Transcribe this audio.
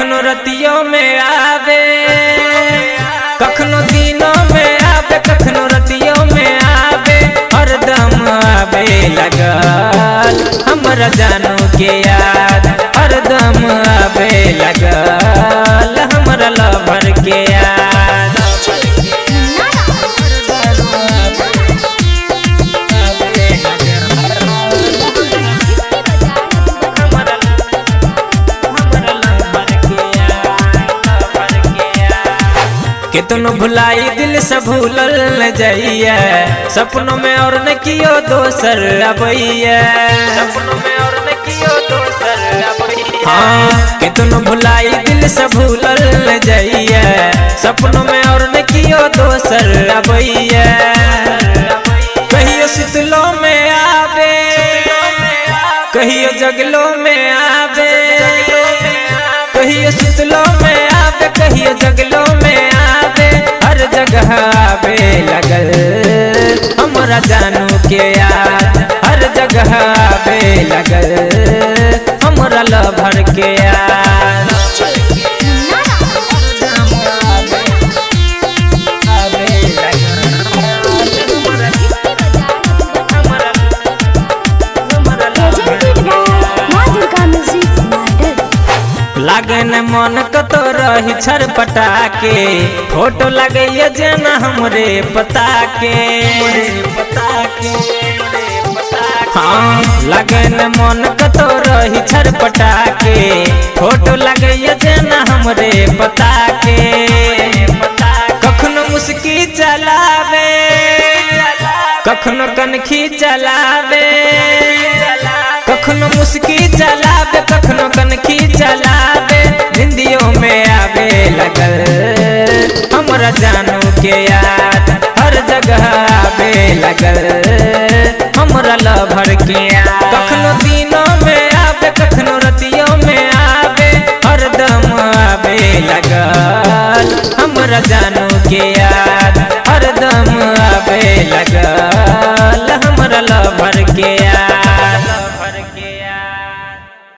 रतियों में आवे, कखनो दिनों में आवे, कखनो रतियों में आवे हरदम आवे लगल। हमरा जानू कितनो भुलाई दिल से भूलल न जाइए। सपनों में और न कियो दोसर अबैया। सपनों में हाँ कितनो भुलाई दिल से भूलल न जाइए। सपनों में और न कियो दोसर अबैया। कहियो सुतलो में आवे, कहियो जगलो में आवे, कहियो सुतलो में आवे, कहियो जगलो हमरा जानू के याद हर जगह पे लगल हमरा लभर के याद लागन मन कतो रही छरपटा के फ़ोटो लगैया जेना हमरे पता के पता के हाँ लगन मन कतो रही छरपटा के फ़ोटो लगैया जेना हमरे पता के कखनो मुस्की चलावे, कखनो कनखी चलावे। कखनो मुस्की चलावे, कखनो कनखी चलावे। के याद, हर जगह आबे लगल। हमरा लभर के याद। कखनो दिनों में आबे कखनो रतियों में आबे हर दम आबे लगल। हमरा जानू के याद, हर दम आबे लगल।